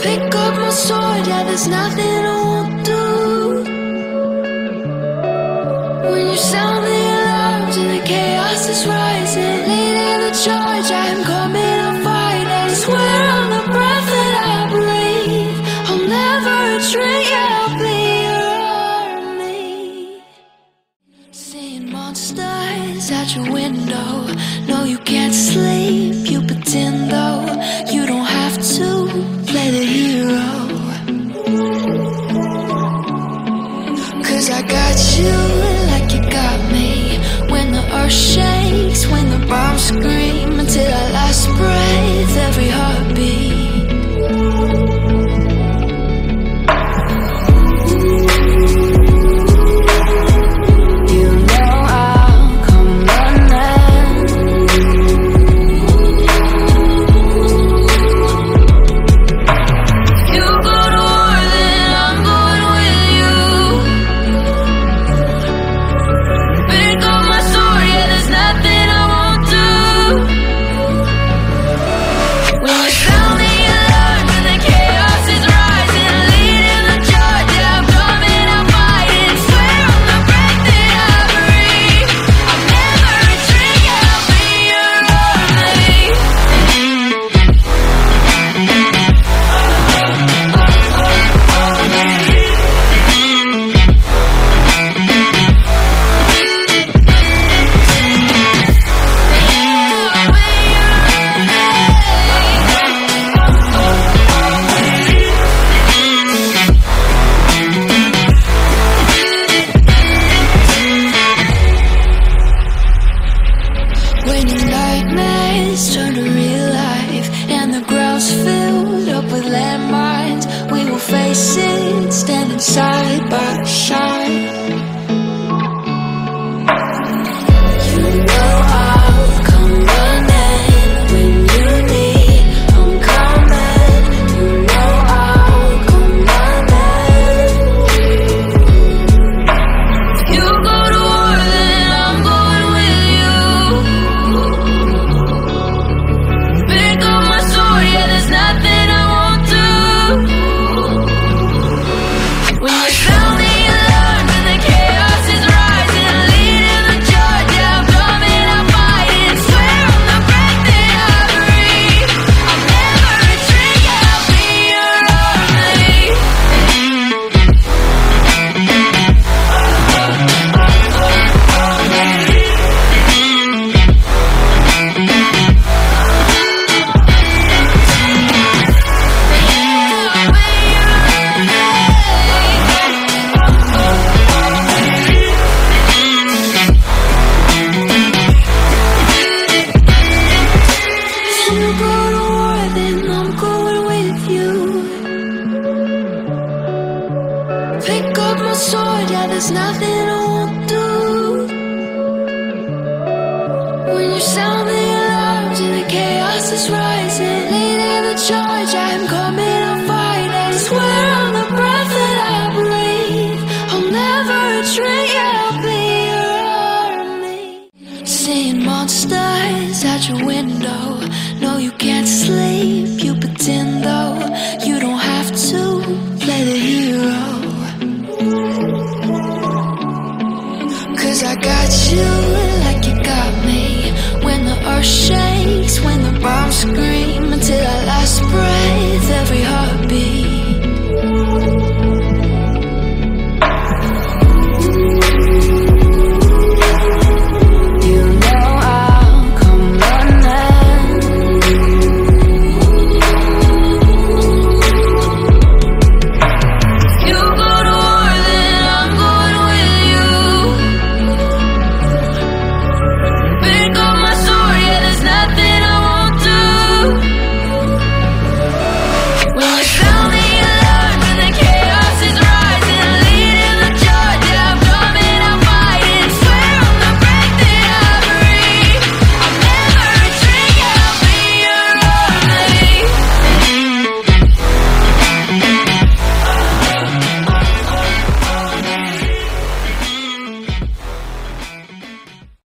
Pick up my sword, yeah, there's nothing I won't do. When you sound the alarms and the chaos is rising Leading the charge, I Sit, standing side by side. At your window.